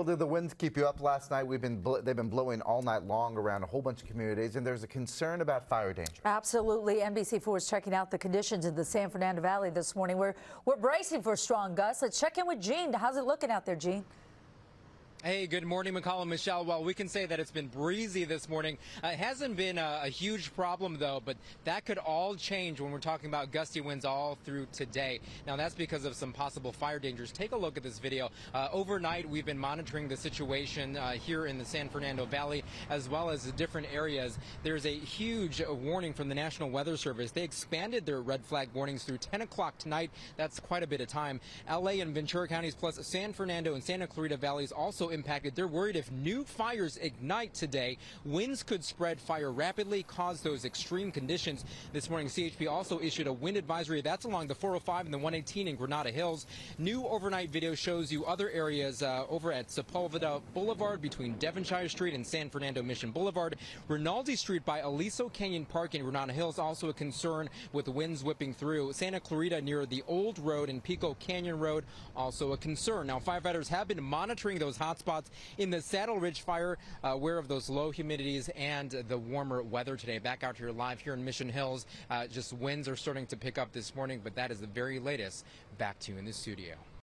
Well, did the winds keep you up last night? We've been they've been blowing all night long around a whole bunch of communities, and there's a concern about fire danger. Absolutely. NBC4 is checking out the conditions in the San Fernando Valley this morning. We're, we're bracing for strong gusts. Let's check in with Gene. How's it looking out there, Gene? Hey, good morning, Mekahlo and Michelle. Well, we can say that it's been breezy this morning. Uh, it hasn't been a, a, huge problem, though, but that could all change when we're talking about gusty winds all through today. Now, that's because of some possible fire dangers. Take a look at this video. Uh, overnight, we've been monitoring the situation uh, here in the San Fernando Valley, as well as the different areas. There's a huge warning from the National Weather Service. They expanded their red flag warnings through 10 o'clock tonight. That's quite a bit of time. LA and Ventura counties, plus San Fernando and Santa Clarita valleys also impacted. They're worried if new fires ignite today, winds could spread fire rapidly, cause those extreme conditions. This morning, CHP also issued a wind advisory. That's along the 405 and the 118 in Granada Hills. New overnight video shows you other areas uh, over at Sepulveda Boulevard between Devonshire Street and San Fernando Mission Boulevard. Rinaldi Street by Aliso Canyon Park in Granada Hills also a concern with winds whipping through. Santa Clarita near the Old Road and Pico Canyon Road also a concern. Now, firefighters have been monitoring those hot spots in the Saddle Ridge fire, uh, aware of those low humidities and the warmer weather today. Back out here live here in Mission Hills. Uh, just winds are starting to pick up this morning, but that is the very latest. Back to you in the studio.